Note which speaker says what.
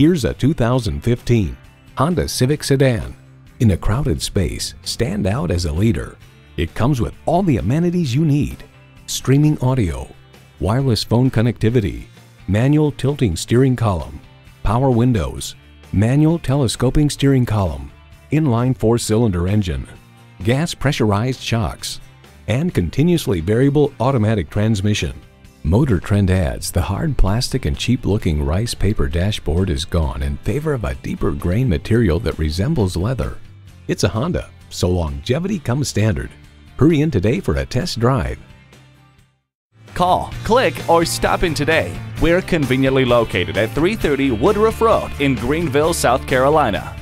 Speaker 1: Here's a 2015 Honda Civic Sedan. In a crowded space, stand out as a leader. It comes with all the amenities you need. Streaming audio, wireless phone connectivity, manual tilting steering column, power windows, manual telescoping steering column, inline four-cylinder engine, gas pressurized shocks, and continuously variable automatic transmission. Motor Trend adds the hard plastic and cheap looking rice paper dashboard is gone in favor of a deeper grain material that resembles leather. It's a Honda, so longevity comes standard. Hurry in today for a test drive.
Speaker 2: Call, click, or stop in today. We're conveniently located at 330 Woodruff Road in Greenville, South Carolina.